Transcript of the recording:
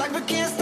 like we can't